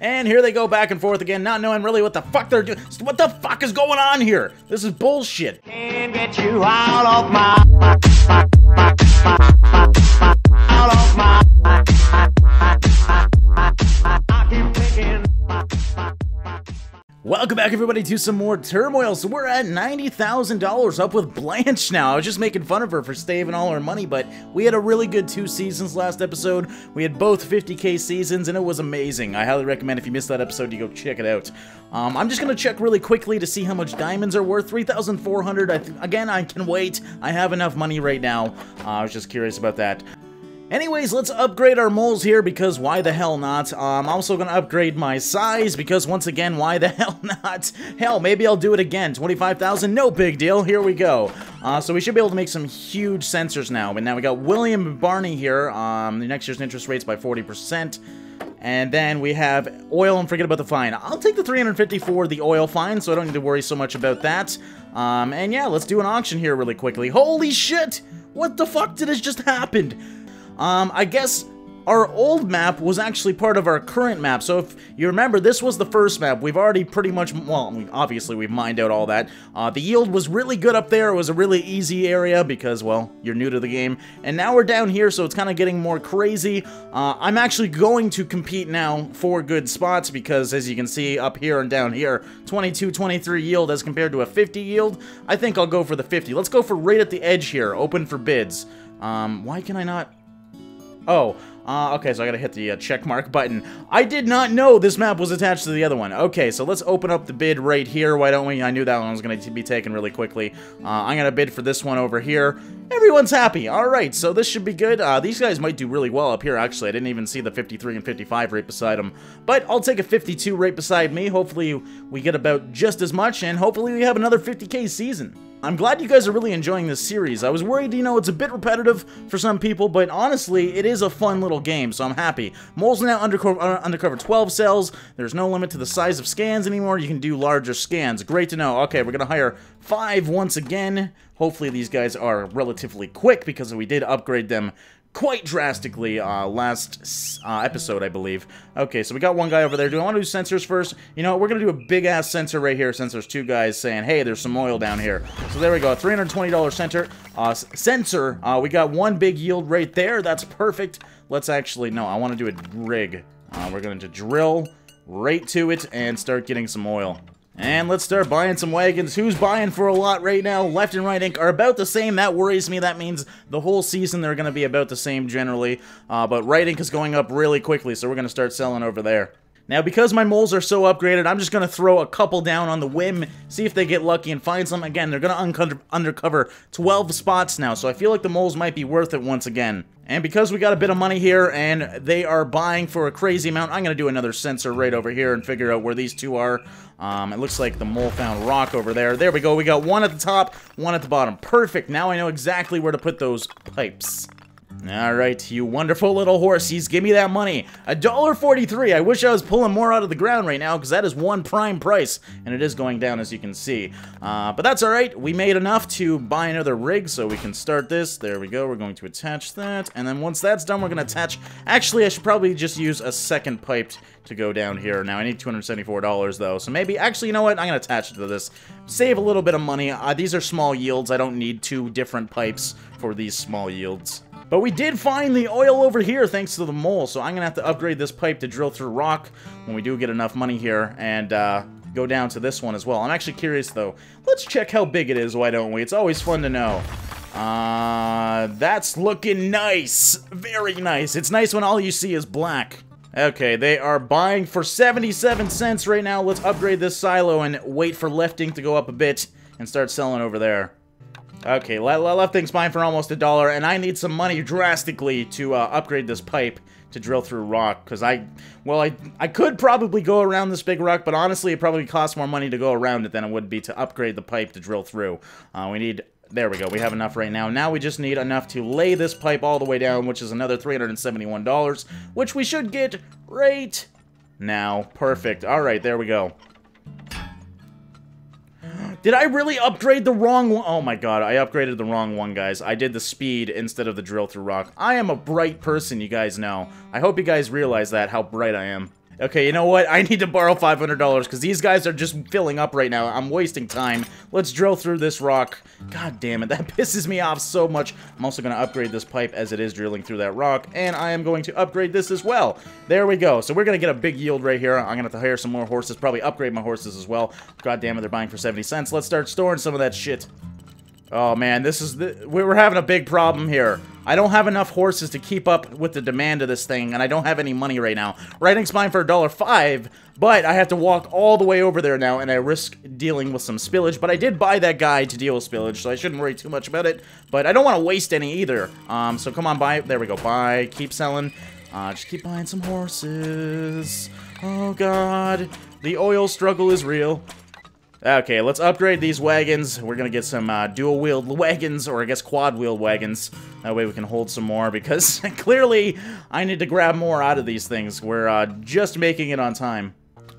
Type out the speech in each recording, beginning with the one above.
And here they go back and forth again, not knowing really what the fuck they're doing. What the fuck is going on here? This is bullshit. Can't get you out of my out of my Welcome back, everybody, to some more turmoil. So we're at $90,000 up with Blanche now. I was just making fun of her for saving all her money, but we had a really good two seasons last episode. We had both 50k seasons, and it was amazing. I highly recommend if you missed that episode, you go check it out. Um, I'm just going to check really quickly to see how much diamonds are worth. 3,400. I th again, I can wait. I have enough money right now. Uh, I was just curious about that. Anyways, let's upgrade our moles here because why the hell not? I'm also going to upgrade my size because once again, why the hell not? Hell, maybe I'll do it again. 25,000, no big deal. Here we go. Uh, so we should be able to make some huge sensors now. But now we got William and Barney here. Um, the next year's interest rates by 40%. And then we have oil and forget about the fine. I'll take the 350 for the oil fine, so I don't need to worry so much about that. Um, and yeah, let's do an auction here really quickly. Holy shit! What the fuck did has just happened? Um, I guess our old map was actually part of our current map. So if you remember, this was the first map. We've already pretty much, well, obviously we've mined out all that. Uh, the yield was really good up there. It was a really easy area because, well, you're new to the game. And now we're down here, so it's kind of getting more crazy. Uh, I'm actually going to compete now for good spots because, as you can see up here and down here, 22, 23 yield as compared to a 50 yield. I think I'll go for the 50. Let's go for right at the edge here, open for bids. Um, why can I not... Oh, uh, okay, so I gotta hit the uh, check mark button. I did not know this map was attached to the other one. Okay, so let's open up the bid right here. Why don't we? I knew that one was gonna be taken really quickly. Uh, I'm gonna bid for this one over here. Everyone's happy. All right, so this should be good. Uh, these guys might do really well up here, actually. I didn't even see the 53 and 55 right beside them. But I'll take a 52 right beside me. Hopefully we get about just as much, and hopefully we have another 50k season. I'm glad you guys are really enjoying this series. I was worried, you know, it's a bit repetitive for some people, but honestly, it is a fun little game, so I'm happy. Mole's now undercover, uh, undercover 12 cells. There's no limit to the size of scans anymore. You can do larger scans. Great to know. Okay, we're going to hire five once again. Hopefully these guys are relatively quick because we did upgrade them quite drastically uh, last uh, episode, I believe. Okay, so we got one guy over there. Do I want to do sensors first? You know, we're going to do a big-ass sensor right here since there's two guys saying, hey, there's some oil down here. So there we go, $320 sensor. Uh, sensor, uh, we got one big yield right there. That's perfect. Let's actually, no, I want to do a rig. Uh, we're going to drill right to it and start getting some oil. And let's start buying some wagons. Who's buying for a lot right now? Left and Right Inc. are about the same. That worries me. That means the whole season they're going to be about the same generally. Uh, but Right Inc. is going up really quickly, so we're going to start selling over there. Now, because my moles are so upgraded, I'm just going to throw a couple down on the whim, see if they get lucky and find some. Again, they're going to undercover 12 spots now, so I feel like the moles might be worth it once again. And because we got a bit of money here and they are buying for a crazy amount, I'm going to do another sensor right over here and figure out where these two are. Um, it looks like the mole found rock over there. There we go. We got one at the top, one at the bottom. Perfect. Now I know exactly where to put those pipes. Alright, you wonderful little horsies, give me that money. A dollar forty-three. I wish I was pulling more out of the ground right now, because that is one prime price, and it is going down, as you can see. Uh, but that's alright. We made enough to buy another rig, so we can start this. There we go. We're going to attach that, and then once that's done, we're going to attach... Actually, I should probably just use a second pipe to go down here. Now, I need $274, though, so maybe... Actually, you know what? I'm going to attach it to this. Save a little bit of money. Uh, these are small yields. I don't need two different pipes for these small yields. But we did find the oil over here thanks to the mole, so I'm going to have to upgrade this pipe to drill through rock when we do get enough money here, and uh, go down to this one as well. I'm actually curious, though. Let's check how big it is, why don't we? It's always fun to know. Uh, that's looking nice. Very nice. It's nice when all you see is black. Okay, they are buying for 77 cents right now. Let's upgrade this silo and wait for Left Inc. to go up a bit and start selling over there. Okay, I left thing's mine for almost a dollar, and I need some money drastically to uh, upgrade this pipe to drill through rock, because I, well, I, I could probably go around this big rock, but honestly, it probably costs more money to go around it than it would be to upgrade the pipe to drill through. Uh, we need, there we go, we have enough right now. Now we just need enough to lay this pipe all the way down, which is another $371, which we should get right now. Perfect. All right, there we go. Did I really upgrade the wrong one? Oh my god, I upgraded the wrong one, guys. I did the speed instead of the drill through rock. I am a bright person, you guys know. I hope you guys realize that, how bright I am. Okay, you know what? I need to borrow $500 because these guys are just filling up right now. I'm wasting time. Let's drill through this rock. God damn it, that pisses me off so much. I'm also going to upgrade this pipe as it is drilling through that rock, and I am going to upgrade this as well. There we go. So we're going to get a big yield right here. I'm going to have to hire some more horses, probably upgrade my horses as well. God damn it, they're buying for 70 cents. Let's start storing some of that shit. Oh man, this is the, we're having a big problem here. I don't have enough horses to keep up with the demand of this thing, and I don't have any money right now. Right Inc.'s fine for a dollar five, but I have to walk all the way over there now, and I risk dealing with some spillage. But I did buy that guy to deal with spillage, so I shouldn't worry too much about it. But I don't want to waste any either. Um, so come on, buy. There we go. Buy. Keep selling. Uh, just keep buying some horses. Oh god, the oil struggle is real. Okay, let's upgrade these wagons. We're gonna get some uh, dual-wheeled wagons, or I guess quad-wheeled wagons. That way we can hold some more, because clearly I need to grab more out of these things. We're uh, just making it on time.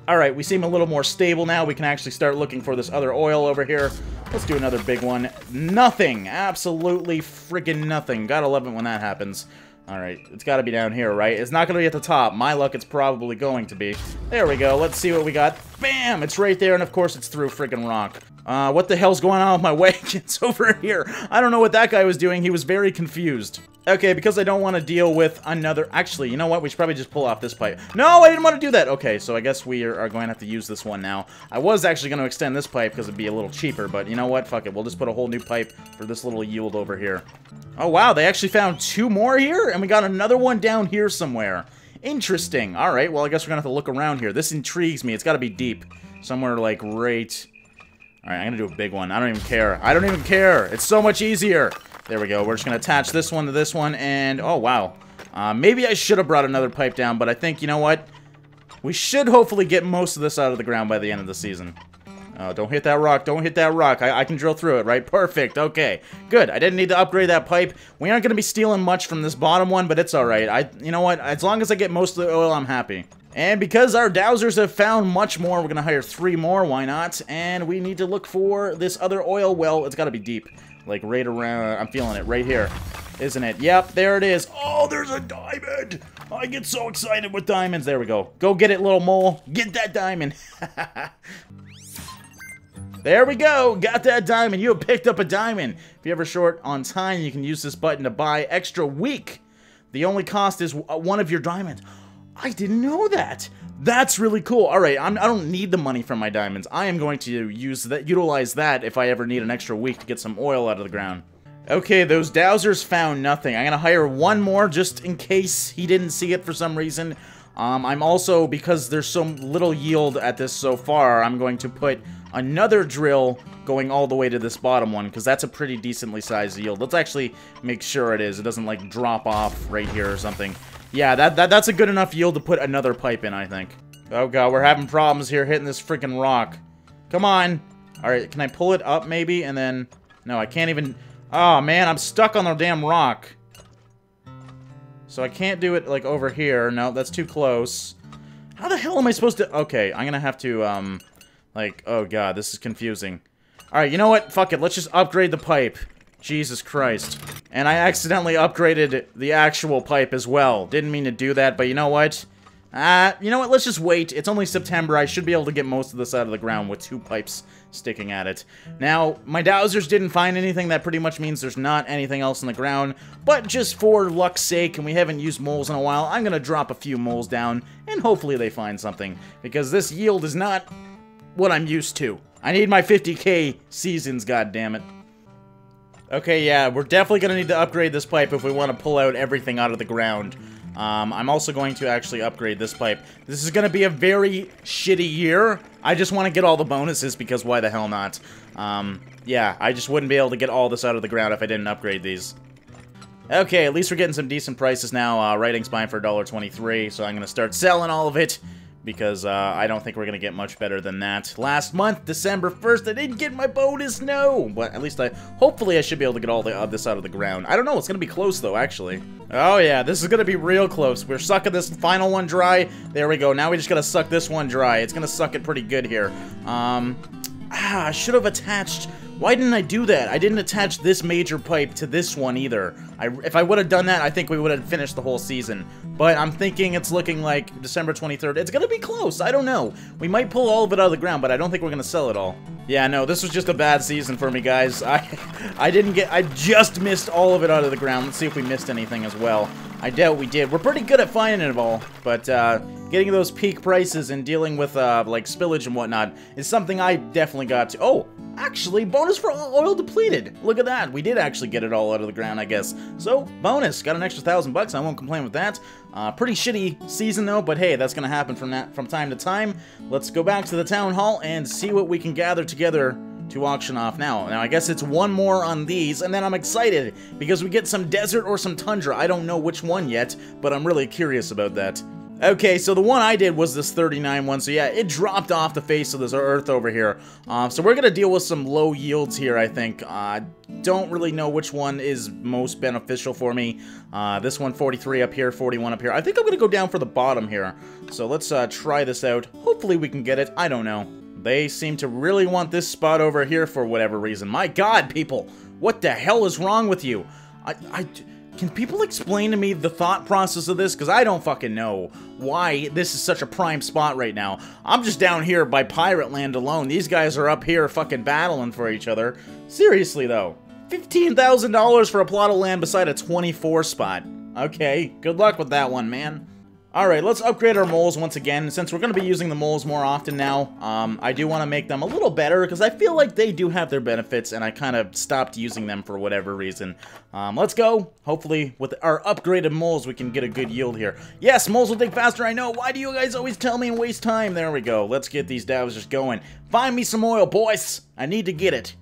Alright, we seem a little more stable now. We can actually start looking for this other oil over here. Let's do another big one. Nothing! Absolutely friggin' nothing. Gotta love it when that happens. Alright, it's gotta be down here, right? It's not gonna be at the top. My luck, it's probably going to be. There we go. Let's see what we got. Bam! It's right there, and of course it's through friggin' rock. Uh, what the hell's going on with my wagons over here? I don't know what that guy was doing. He was very confused. Okay, because I don't want to deal with another... Actually, you know what? We should probably just pull off this pipe. No, I didn't want to do that! Okay, so I guess we are, going to have to use this one now. I was actually going to extend this pipe because it'd be a little cheaper, but you know what? Fuck it. We'll just put a whole new pipe for this little yield over here. Oh, wow. They actually found two more here? And we got another one down here somewhere. Interesting. All right, well, I guess we're going to have to look around here. This intrigues me. It's got to be deep. Somewhere, like, right... Alright, I'm gonna do a big one. I don't even care. I don't even care. It's so much easier. There we go. We're just gonna attach this one to this one, and... Oh, wow. Uh, maybe I should have brought another pipe down, but I think, you know what? We should hopefully get most of this out of the ground by the end of the season. Oh, don't hit that rock. Don't hit that rock. I, I can drill through it, right? Perfect. Okay. Good. I didn't need to upgrade that pipe. We aren't going to be stealing much from this bottom one, but it's alright. I, You know what? As long as I get most of the oil, I'm happy. And because our dowsers have found much more, we're going to hire three more, why not? And we need to look for this other oil well. It's got to be deep. Like right around, I'm feeling it right here. Isn't it? Yep, there it is. Oh, there's a diamond. I get so excited with diamonds. There we go. Go get it, little mole. Get that diamond. there we go. Got that diamond. You have picked up a diamond. If you're ever short on time, you can use this button to buy extra week. The only cost is uh, one of your diamonds. I didn't know that. That's really cool. All right, I'm, I do not need the money from my diamonds. I am going to use that, utilize that if I ever need an extra week to get some oil out of the ground. Okay, those dowsers found nothing. I'm gonna hire one more just in case he didn't see it for some reason. Um, I'm also, because there's so little yield at this so far, I'm going to put another drill going all the way to this bottom one, because that's a pretty decently sized yield. Let's actually make sure it is. It doesn't, like, drop off right here or something. Yeah, that, that that's a good enough yield to put another pipe in, I think. Oh god, we're having problems here hitting this freaking rock. Come on. Alright, can I pull it up maybe? And then... No, I can't even... Oh, man, I'm stuck on the damn rock. So I can't do it, like, over here. No, that's too close. How the hell am I supposed to... Okay, I'm gonna have to, um... Like, oh god, this is confusing. Alright, you know what? Fuck it, let's just upgrade the pipe. Jesus Christ. And I accidentally upgraded the actual pipe as well. Didn't mean to do that, but you know what? Uh, you know what? Let's just wait. It's only September. I should be able to get most of this out of the ground with two pipes sticking at it. Now, my dowsers didn't find anything. That pretty much means there's not anything else in the ground. But just for luck's sake, and we haven't used moles in a while, I'm going to drop a few moles down, and hopefully they find something. Because this yield is not what I'm used to. I need my 50k seasons, goddammit. Okay, yeah, we're definitely going to need to upgrade this pipe if we want to pull out everything out of the ground. Um, I'm also going to actually upgrade this pipe. This is going to be a very shitty year. I just want to get all the bonuses because why the hell not? Um, yeah, I just wouldn't be able to get all this out of the ground if I didn't upgrade these. Okay, at least we're getting some decent prices now. Uh, Right Inc.'s buying for $1.23, so I'm going to start selling all of it because uh, I don't think we're going to get much better than that. Last month, December 1st, I didn't get my bonus, no! But at least I, hopefully I should be able to get all the, uh, this out of the ground. I don't know, it's going to be close though, actually. Oh yeah, this is going to be real close. We're sucking this final one dry. There we go, now we just got to suck this one dry. It's going to suck it pretty good here. Um, ah, I should have attached Why didn't I do that? I didn't attach this major pipe to this one either. I, if I would have done that, I think we would have finished the whole season. But I'm thinking it's looking like December 23rd. It's gonna be close, I don't know. We might pull all of it out of the ground, but I don't think we're gonna sell it all. Yeah, no, this was just a bad season for me, guys. I, I didn't get, I just missed all of it out of the ground. Let's see if we missed anything as well. I doubt we did. We're pretty good at finding it all, but uh, getting those peak prices and dealing with uh, like spillage and whatnot is something I definitely got to. Oh, actually, bonus for all oil depleted. Look at that. We did actually get it all out of the ground, I guess. So, bonus. Got an extra thousand bucks. I won't complain with that. Uh, pretty shitty season though, but hey, that's gonna happen from that from time to time. Let's go back to the town hall and see what we can gather together to auction off now. Now, I guess it's one more on these, and then I'm excited because we get some desert or some tundra. I don't know which one yet, but I'm really curious about that. Okay, so the one I did was this 39 one, so yeah, it dropped off the face of this earth over here. Um, so we're gonna deal with some low yields here, I think. Uh, don't really know which one is most beneficial for me. Uh, this one, 43 up here, 41 up here. I think I'm gonna go down for the bottom here. So let's uh, try this out. Hopefully we can get it. I don't know. They seem to really want this spot over here for whatever reason. My god, people! What the hell is wrong with you? I, I, can people explain to me the thought process of this? Because I don't fucking know why this is such a prime spot right now. I'm just down here by Pirate Land alone. These guys are up here fucking battling for each other. Seriously, though. $15,000 for a plot of land beside a 24 spot. Okay, good luck with that one, man. Alright, let's upgrade our moles once again. Since we're going to be using the moles more often now, um, I do want to make them a little better, because I feel like they do have their benefits, and I kind of stopped using them for whatever reason. Um, let's go. Hopefully, with our upgraded moles, we can get a good yield here. Yes, moles will dig faster, I know. Why do you guys always tell me and waste time? There we go. Let's get these dowsers going. Find me some oil, boys. I need to get it.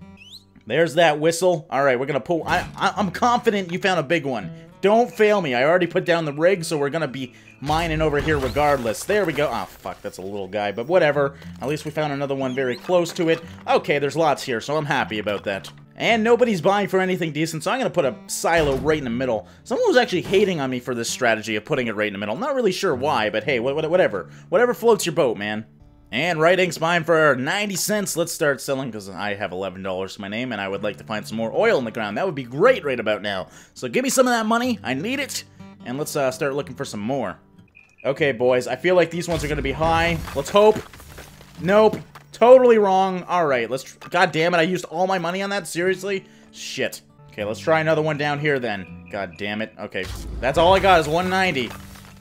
There's that whistle. All right, we're going to pull. I, I, I'm confident you found a big one. Don't fail me. I already put down the rig, so we're going to be mining over here regardless. There we go. Oh, fuck, that's a little guy, but whatever. At least we found another one very close to it. Okay, there's lots here, so I'm happy about that. And nobody's buying for anything decent, so I'm going to put a silo right in the middle. Someone was actually hating on me for this strategy of putting it right in the middle. Not really sure why, but hey, whatever. Whatever floats your boat, man. And Right Inc.'s mine for 90 cents. Let's start selling because I have $11 to my name and I would like to find some more oil in the ground. That would be great right about now. So give me some of that money. I need it. And let's uh, start looking for some more. Okay, boys. I feel like these ones are going to be high. Let's hope. Nope. Totally wrong. All right. Let's... God damn it. I used all my money on that? Seriously? Shit. Okay, let's try another one down here then. God damn it. Okay. That's all I got is 190.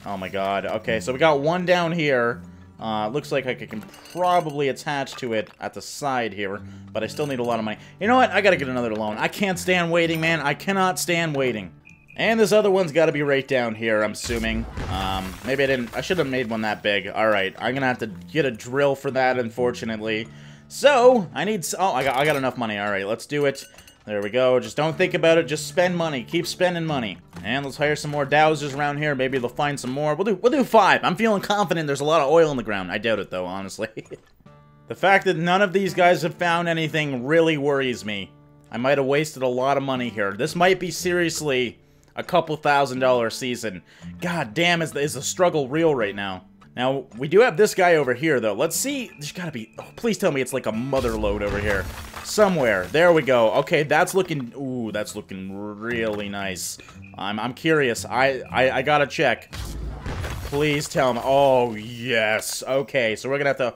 Oh my god. Okay, so we got one down here. Uh, looks like I can probably attach to it at the side here, but I still need a lot of money. You know what? I gotta get another loan. I can't stand waiting, man. I cannot stand waiting. And this other one's gotta be right down here, I'm assuming. Um, maybe I didn't... I should have made one that big. Alright, I'm gonna have to get a drill for that, unfortunately. So, I need... Oh, I got, I got enough money. Alright, let's do it. There we go. Just don't think about it. Just spend money. Keep spending money. And let's hire some more dowsers around here. Maybe they'll find some more. We'll do we'll do five. I'm feeling confident there's a lot of oil in the ground. I doubt it though, honestly. the fact that none of these guys have found anything really worries me. I might have wasted a lot of money here. This might be seriously a couple thousand dollar season. God damn, is, the, is the struggle real right now? Now, we do have this guy over here, though. Let's see. There's gotta be... Oh, please tell me it's like a mother load over here. Somewhere. There we go. Okay, that's looking... Ooh, that's looking really nice. I'm, I'm curious. I, I, I gotta check. Please tell me. Oh, yes. Okay, so we're gonna have to...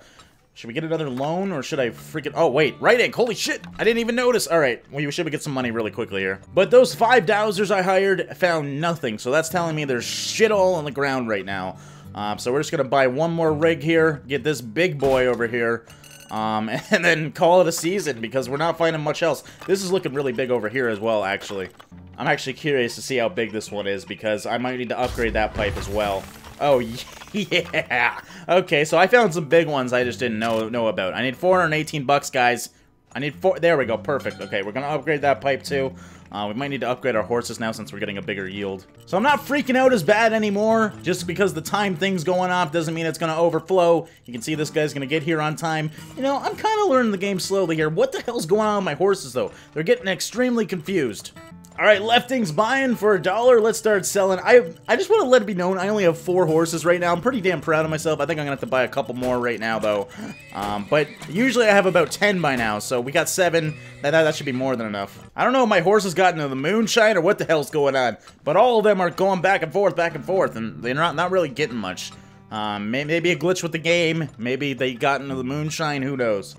Should we get another loan, or should I freaking... Oh, wait. Right ink. Holy shit. I didn't even notice. All right. Well, we should get some money really quickly here. But those five dowsers I hired found nothing, so that's telling me there's shit all on the ground right now. Um, so we're just going to buy one more rig here, get this big boy over here, um, and then call it a season because we're not finding much else. This is looking really big over here as well, actually. I'm actually curious to see how big this one is because I might need to upgrade that pipe as well. Oh, yeah. Okay, so I found some big ones I just didn't know know about. I need 418 bucks, guys. I need four. There we go. Perfect. Okay, we're going to upgrade that pipe too. Uh, we might need to upgrade our horses now since we're getting a bigger yield. So I'm not freaking out as bad anymore. Just because the time thing's going off doesn't mean it's going to overflow. You can see this guy's going to get here on time. You know, I'm kind of learning the game slowly here. What the hell's going on with my horses, though? They're getting extremely confused. All right, Left Inc.'s buying for a dollar. Let's start selling. I I just want to let it be known I only have four horses right now. I'm pretty damn proud of myself. I think I'm gonna have to buy a couple more right now though. Um, but usually I have about ten by now, so we got seven. That, that that should be more than enough. I don't know if my horse has gotten to the moonshine or what the hell's going on, but all of them are going back and forth, back and forth, and they're not not really getting much. Um, maybe a glitch with the game. Maybe they got into the moonshine. Who knows?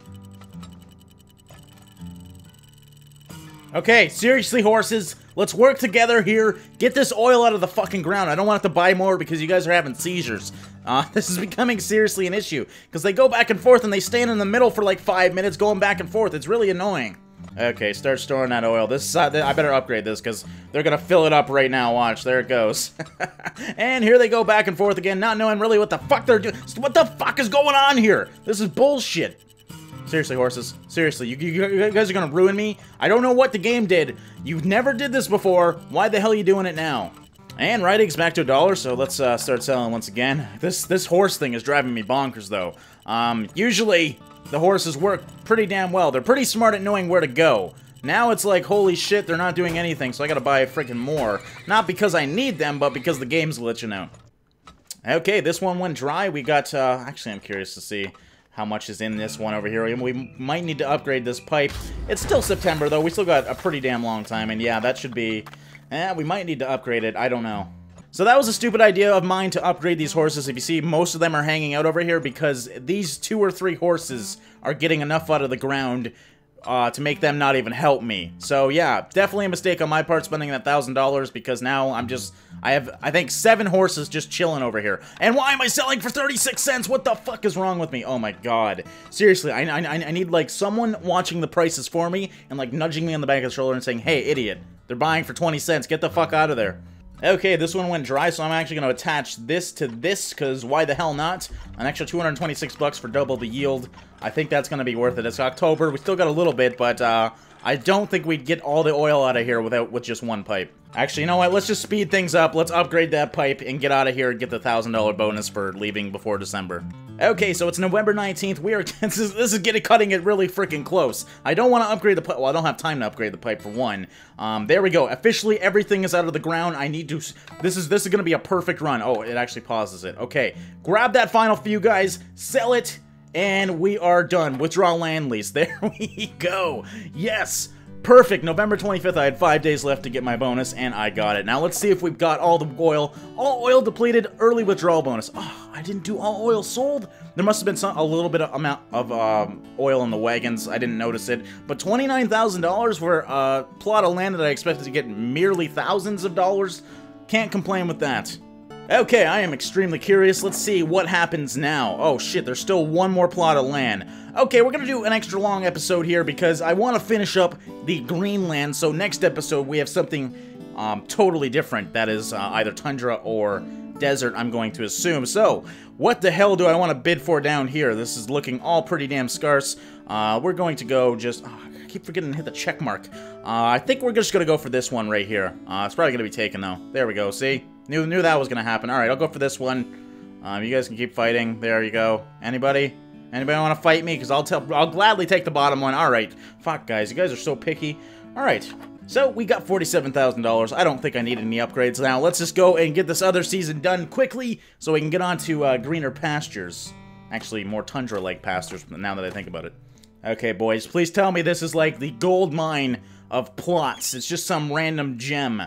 Okay, seriously, horses. Let's work together here. Get this oil out of the fucking ground. I don't want to buy more because you guys are having seizures. Uh, this is becoming seriously an issue. Because they go back and forth and they stand in the middle for like five minutes going back and forth. It's really annoying. Okay, start storing that oil. This uh, I better upgrade this because they're gonna fill it up right now. Watch, there it goes. and here they go back and forth again, not knowing really what the fuck they're doing. What the fuck is going on here? This is bullshit. Seriously, horses. Seriously, you, you, guys are gonna ruin me? I don't know what the game did. You never did this before. Why the hell are you doing it now? And Right Inc.'s back to a dollar, so let's uh, start selling once again. This this horse thing is driving me bonkers, though. Um, usually, the horses work pretty damn well. They're pretty smart at knowing where to go. Now it's like, holy shit, they're not doing anything, so I gotta buy freaking more. Not because I need them, but because the game's glitching out. Okay, this one went dry. We got, uh, actually, I'm curious to see how much is in this one over here. We might need to upgrade this pipe. It's still September, though. We still got a pretty damn long time, and yeah, that should be... Eh, we might need to upgrade it. I don't know. So that was a stupid idea of mine to upgrade these horses. If you see, most of them are hanging out over here because these two or three horses are getting enough out of the ground uh, to make them not even help me. So yeah, definitely a mistake on my part spending that thousand dollars because now I'm just I have I think seven horses just chilling over here. And why am I selling for 36 cents? What the fuck is wrong with me? Oh my god. Seriously, I, I, I need like someone watching the prices for me and like nudging me on the back of the shoulder and saying, hey idiot, they're buying for 20 cents, get the fuck out of there. Okay, this one went dry, so I'm actually going to attach this to this, because why the hell not? An extra 226 bucks for double the yield. I think that's going to be worth it. It's October. We still got a little bit, but uh, I don't think we'd get all the oil out of here without with just one pipe. Actually, you know what? Let's just speed things up. Let's upgrade that pipe and get out of here and get the $1,000 bonus for leaving before December. Okay, so it's November 19th. We are this is, this is getting cutting it really freaking close. I don't want to upgrade the pipe. Well, I don't have time to upgrade the pipe for one. Um, there we go. Officially, everything is out of the ground. I need to. This is this is gonna be a perfect run. Oh, it actually pauses it. Okay, grab that final few guys, sell it, and we are done. Withdraw land lease. There we go. Yes. Perfect. November 25th, I had five days left to get my bonus, and I got it. Now let's see if we've got all the oil. All oil depleted, early withdrawal bonus. Oh, I didn't do all oil sold. There must have been some, a little bit of amount of um, oil in the wagons. I didn't notice it. But $29,000 for a plot of land that I expected to get merely thousands of dollars. Can't complain with that. Okay, I am extremely curious. Let's see what happens now. Oh shit, there's still one more plot of land. Okay, we're gonna do an extra long episode here because I want to finish up the Greenland. So next episode we have something um, totally different. That is uh, either tundra or desert, I'm going to assume. So, what the hell do I want to bid for down here? This is looking all pretty damn scarce. Uh, we're going to go just... Oh, I keep forgetting to hit the check mark. Uh, I think we're just going to go for this one right here. Uh, it's probably going to be taken, though. There we go, see? Knew, knew that was going to happen. Alright, I'll go for this one. Um, you guys can keep fighting. There you go. Anybody? Anybody want to fight me? Because I'll tell. I'll gladly take the bottom one. All right. Fuck, guys. You guys are so picky. All right. So, we got $47,000. I don't think I need any upgrades now. Let's just go and get this other season done quickly so we can get on to uh, greener pastures. Actually, more tundra-like pastures now that I think about it. Okay, boys, please tell me this is like the gold mine of plots. It's just some random gem.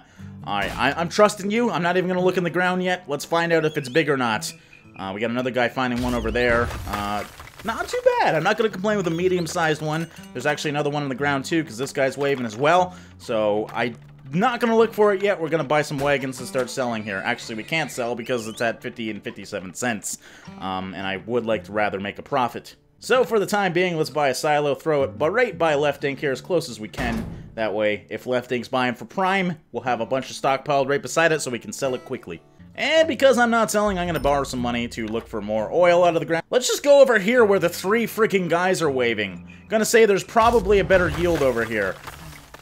Alright, I'm trusting you. I'm not even going to look in the ground yet. Let's find out if it's big or not. Uh, we got another guy finding one over there. Uh, not too bad. I'm not going to complain with a medium-sized one. There's actually another one on the ground, too, because this guy's waving as well. So, I'm not going to look for it yet. We're going to buy some wagons and start selling here. Actually, we can't sell because it's at 50 and 57 cents. Um, and I would like to rather make a profit. So, for the time being, let's buy a silo, throw it but right by Left Inc. here as close as we can. That way, if Left Inc.'s buying for Prime, we'll have a bunch of stockpiled right beside it so we can sell it quickly. And because I'm not selling, I'm to borrow some money to look for more oil out of the ground. Let's just go over here where the three freaking guys are waving. Gonna say there's probably a better yield over here.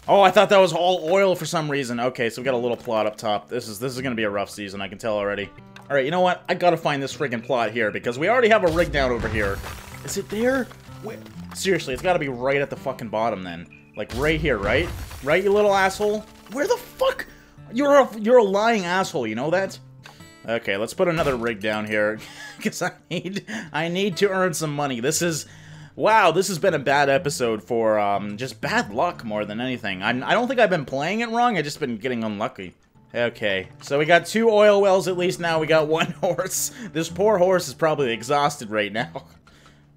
Oh, I thought that was all oil for some reason. Okay, so we got a little plot up top. This is this is gonna be a rough season, I can tell already. Alright, you know what? I gotta find this freaking plot here, because we already have a rig down over here. Is it there? Wait, seriously, it's gotta be right at the fucking bottom then. Like, right here, right? Right, you little asshole? Where the fuck? You're a, you're a lying asshole, you know that? Okay, let's put another rig down here, because I need, I need to earn some money. This is, wow, this has been a bad episode for, um, just bad luck more than anything. I'm, I don't think I've been playing it wrong, I've just been getting unlucky. Okay, so we got two oil wells at least now, we got one horse. This poor horse is probably exhausted right now.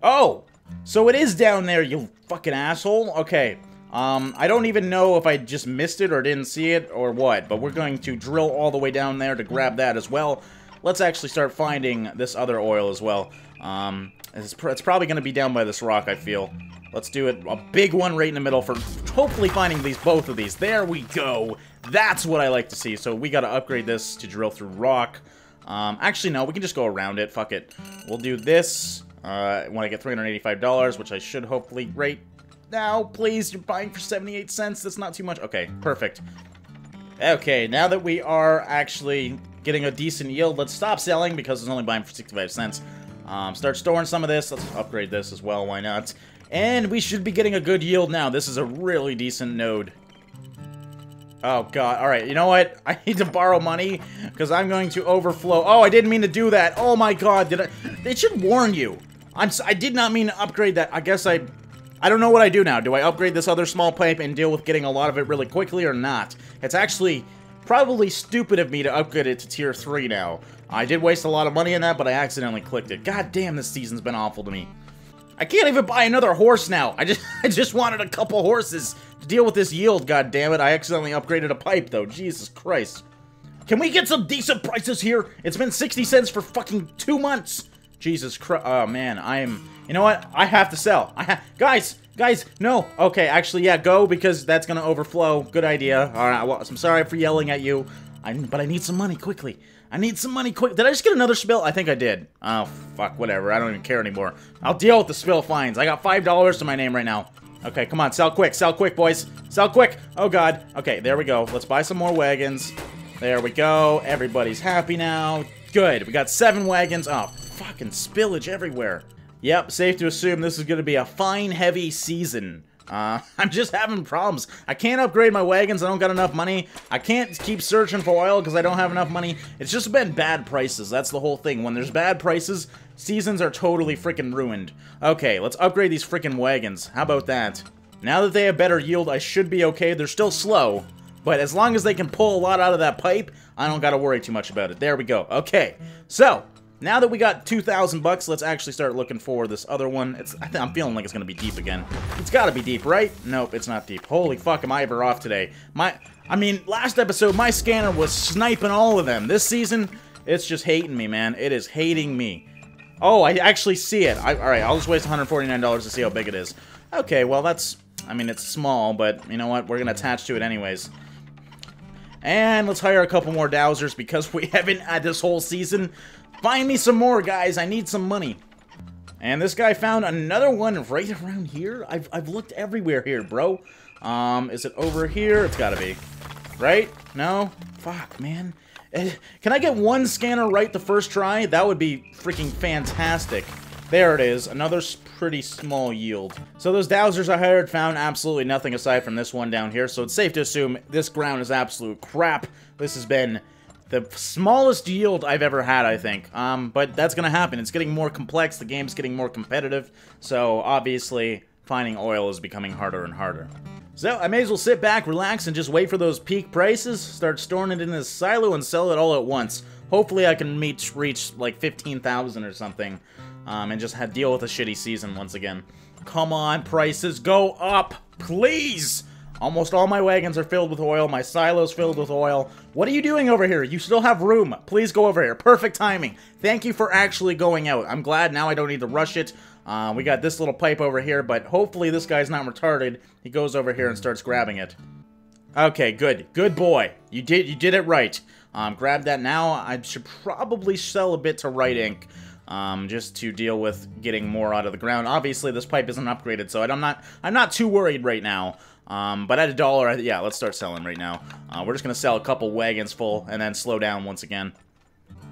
Oh, so it is down there, you fucking asshole? Okay, um, I don't even know if I just missed it or didn't see it or what, but we're going to drill all the way down there to grab that as well. Let's actually start finding this other oil as well. Um, it's, pr it's probably going to be down by this rock, I feel. Let's do it. A big one right in the middle for hopefully finding these both of these. There we go. That's what I like to see. So we got to upgrade this to drill through rock. Um, actually, no, we can just go around it. Fuck it. We'll do this uh, when I get $385, which I should hopefully rate now. Please, you're buying for 78 cents. That's not too much. Okay, perfect. Okay, now that we are actually getting a decent yield, let's stop selling because it's only buying for 65 cents. Um, start storing some of this. Let's upgrade this as well. Why not? And we should be getting a good yield now. This is a really decent node. Oh, God. All right, you know what? I need to borrow money because I'm going to overflow. Oh, I didn't mean to do that. Oh, my God. Did I? It should warn you. I'm, I did not mean to upgrade that. I guess I... I don't know what I do now. Do I upgrade this other small pipe and deal with getting a lot of it really quickly or not? It's actually probably stupid of me to upgrade it to tier 3 now. I did waste a lot of money in that, but I accidentally clicked it. God damn, this season's been awful to me. I can't even buy another horse now. I just I just wanted a couple horses to deal with this yield, god damn it. I accidentally upgraded a pipe though. Jesus Christ. Can we get some decent prices here? It's been 60 cents for fucking two months. Jesus Christ. Oh, man. I am... You know what? I have to sell. I ha Guys! Guys! No! Okay, actually, yeah, go, because that's gonna overflow. Good idea. Alright, well, I'm sorry for yelling at you. I, but I need some money quickly. I need some money quick. Did I just get another spill? I think I did. Oh, fuck, whatever. I don't even care anymore. I'll deal with the spill fines. I got $5 to my name right now. Okay, come on, sell quick, sell quick, boys. Sell quick. Oh, God. Okay, there we go. Let's buy some more wagons. There we go. Everybody's happy now. Good. We got seven wagons. Oh, fucking spillage everywhere. Yep, safe to assume this is going to be a fine, heavy season. Uh, I'm just having problems. I can't upgrade my wagons, I don't got enough money. I can't keep searching for oil because I don't have enough money. It's just been bad prices, that's the whole thing. When there's bad prices, seasons are totally freaking ruined. Okay, let's upgrade these freaking wagons. How about that? Now that they have better yield, I should be okay. They're still slow, but as long as they can pull a lot out of that pipe, I don't gotta worry too much about it. There we go. Okay, so, now that we got 2,000 bucks, let's actually start looking for this other one. It's I am feeling like it's gonna be deep again. It's gotta be deep, right? Nope, it's not deep. Holy fuck, am I ever off today? My, I mean, last episode, my scanner was sniping all of them. This season, it's just hating me, man. It is hating me. Oh, I actually see it. All right, I'll just waste $149 to see how big it is. Okay, well, that's... I mean, it's small, but you know what? We're gonna attach to it anyways. And let's hire a couple more dowsers because we haven't had this whole season. Find me some more, guys. I need some money. And this guy found another one right around here. I've, I've looked everywhere here, bro. Um, is it over here? It's gotta be. Right? No? Fuck, man. Eh, Can I get one scanner right the first try? That would be freaking fantastic. There it is. Another pretty small yield. So those dowsers I hired found absolutely nothing aside from this one down here, so it's safe to assume this ground is absolute crap. This has been the smallest yield I've ever had, I think. Um, but that's gonna happen. It's getting more complex, the game's getting more competitive, so obviously finding oil is becoming harder and harder. So I may as well sit back, relax, and just wait for those peak prices, start storing it in this silo, and sell it all at once. Hopefully I can meet, reach like 15,000 or something, um, and just have, deal with a shitty season once again. Come on, prices, go up, please! Almost all my wagons are filled with oil, my silo's filled with oil. What are you doing over here? You still have room. Please go over here. Perfect timing. Thank you for actually going out. I'm glad now I don't need to rush it. Uh, we got this little pipe over here, but hopefully this guy's not retarded. He goes over here and starts grabbing it. Okay, good. Good boy. You did you did it right. Um, grab that now. I should probably sell a bit to Right Ink. Um, just to deal with getting more out of the ground. Obviously, this pipe isn't upgraded, so I'm not I'm not too worried right now. Um, but at a dollar, yeah, let's start selling right now. Uh, we're just gonna sell a couple wagons full and then slow down once again.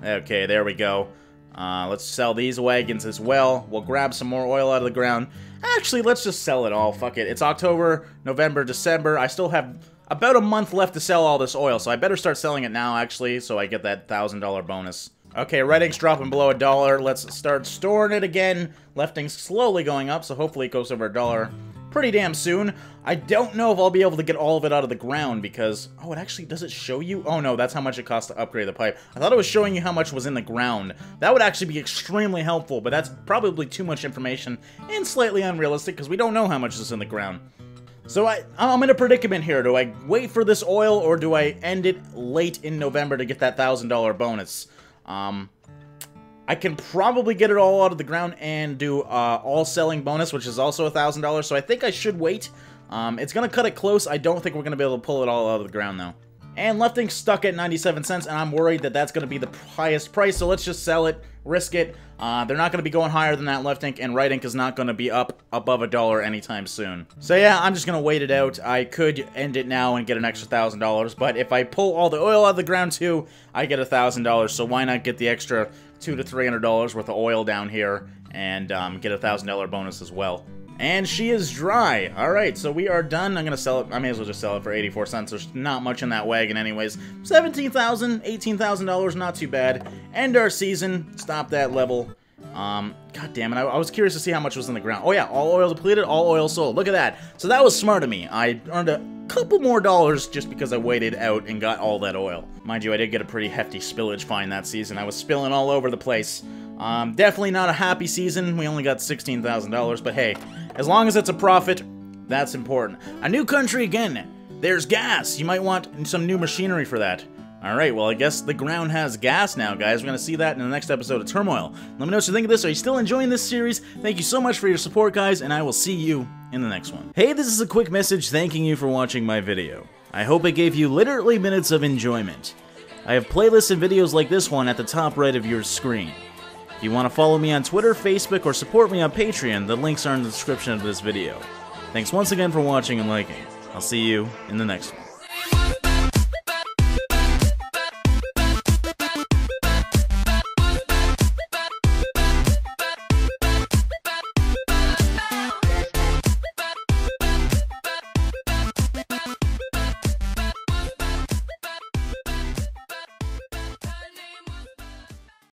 Okay, there we go. Uh, let's sell these wagons as well. We'll grab some more oil out of the ground. Actually, let's just sell it all. Fuck it. It's October, November, December. I still have about a month left to sell all this oil, so I better start selling it now, actually, so I get that $1,000 bonus. Okay, red ink's dropping below a dollar. Let's start storing it again. Left Inc.'s slowly going up, so hopefully it goes over a dollar pretty damn soon. I don't know if I'll be able to get all of it out of the ground because... Oh, it actually... Does it show you? Oh, no, that's how much it costs to upgrade the pipe. I thought it was showing you how much was in the ground. That would actually be extremely helpful, but that's probably too much information and slightly unrealistic because we don't know how much is in the ground. So I, I'm in a predicament here. Do I wait for this oil or do I end it late in November to get that $1,000 bonus? Um, I can probably get it all out of the ground and do uh, all selling bonus, which is also a $1,000, so I think I should wait. Um, it's going to cut it close. I don't think we're going to be able to pull it all out of the ground, though. And Left Inc. stuck at 97 cents, and I'm worried that that's going to be the highest price, so let's just sell it, risk it. Uh, they're not going to be going higher than that Left Inc., and Right Inc. is not going to be up above a dollar anytime soon. So yeah, I'm just going to wait it out. I could end it now and get an extra $1,000, but if I pull all the oil out of the ground too, I get a $1,000, so why not get the extra two to $300 worth of oil down here and um, get a $1,000 bonus as well. And she is dry. Alright, so we are done. I'm going to sell it. I may as well just sell it for 84 cents. There's not much in that wagon anyways. $17,000, $18,000, not too bad. End our season. Stop that level. Um, God damn it, I, I, was curious to see how much was in the ground. Oh yeah, all oil depleted, all oil sold. Look at that. So that was smart of me. I earned a couple more dollars just because I waited out and got all that oil. Mind you, I did get a pretty hefty spillage fine that season. I was spilling all over the place. Um, definitely not a happy season. We only got $16,000, but hey, as long as it's a profit, that's important. A new country again. There's gas. You might want some new machinery for that. Alright, well, I guess the ground has gas now, guys. We're to see that in the next episode of Turmoil. Let me know what you think of this. Are you still enjoying this series? Thank you so much for your support, guys, and I will see you in the next one. Hey, this is a quick message thanking you for watching my video. I hope it gave you literally minutes of enjoyment. I have playlists and videos like this one at the top right of your screen. If you want to follow me on Twitter, Facebook, or support me on Patreon, the links are in the description of this video. Thanks once again for watching and liking. I'll see you in the next one.